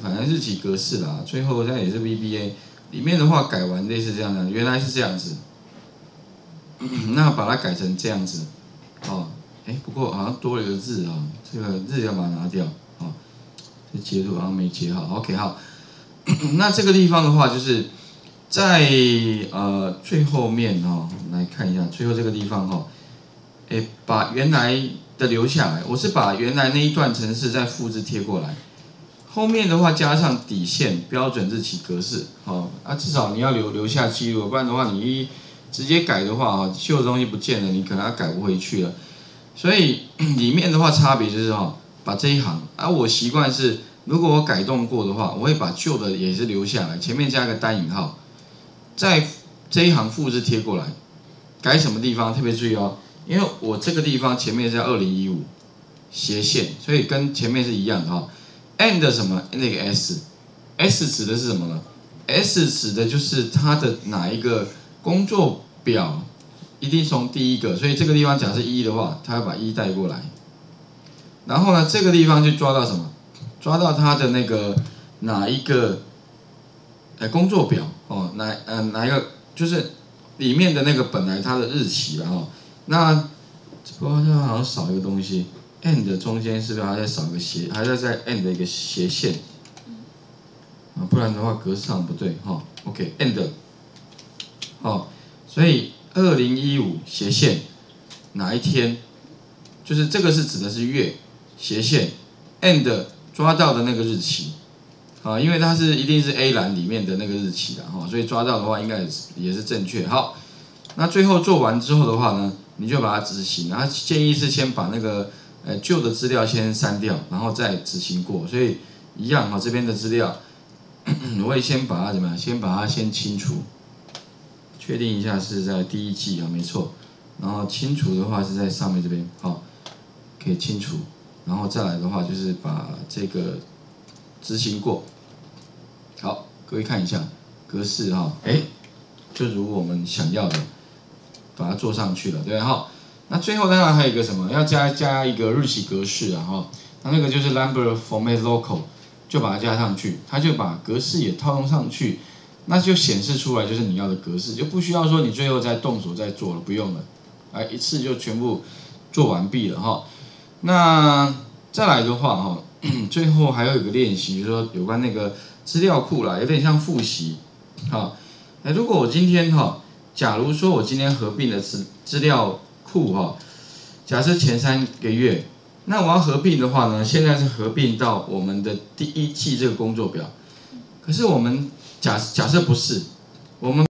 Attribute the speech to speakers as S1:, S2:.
S1: 反正日期格式啦，最后它也是 VBA 里面的话改完类似这样的，原来是这样子，那把它改成这样子，哦，哎，不过好像多了一个日啊，这个日要把它拿掉，哦，这截图好像没截好，OK 好，那这个地方的话就是在呃最后面哦，来看一下最后这个地方哈，哎，把原来的留下来，我是把原来那一段程式再复制贴过来。后面的话加上底线标准日期格式，好啊，至少你要留留下记录，不然的话你一直接改的话啊，旧的东西不见了，你可能要改不回去了。所以 里面的话差别就是哦，把这一行啊，我习惯是如果我改动过的话，我会把旧的也是留下来，前面加个单引号，在这一行复制贴过来。改什么地方特别注意哦，因为我这个地方前面是二零一五斜线，所以跟前面是一样的哈。And 什么那个 s，s 指的是什么呢？s 指的就是它的哪一个工作表一定从第一个，所以这个地方假设一的话，它要把一带过来。然后呢，这个地方就抓到什么？抓到它的那个哪一个呃工作表哦，哪呃哪一个就是里面的那个本来它的日期了哈。那不过它好像少一个东西。And 中间是不是还要少个斜，还要在 end 一个斜线？啊，不然的话格式上不对哈。OK，end 哦，所以二零一五斜线哪一天？就是这个是指的是月斜线，end 抓到的那个日期，啊，因为它是一定是 A 栏里面的那个日期的哈，所以抓到的话应该也是也是正确。好，那最后做完之后的话呢，你就把它执行，然后建议是先把那个。呃，旧的资料先删掉，然后再执行过，所以一样哈，这边的资料 我会先把它怎么样？先把它先清除，确定一下是在第一季啊，没错。然后清除的话是在上面这边，好，可以清除。然后再来的话就是把这个执行过。好，各位看一下格式哈，哎，就如我们想要的，把它做上去了，对哈。那最后当然还有一个什么，要加加一个日期格式啊哈，那那个就是 number format local，就把它加上去，它就把格式也套用上去，那就显示出来就是你要的格式，就不需要说你最后再动手再做了，不用了，啊，一次就全部做完毕了哈。那再来的话哈，最后还有一个练习，就是说有关那个资料库啦，有点像复习，好，哎，如果我今天哈，假如说我今天合并的资资料。库哈，假设前三个月，那我要合并的话呢？现在是合并到我们的第一季这个工作表，可是我们假假设不是，我们。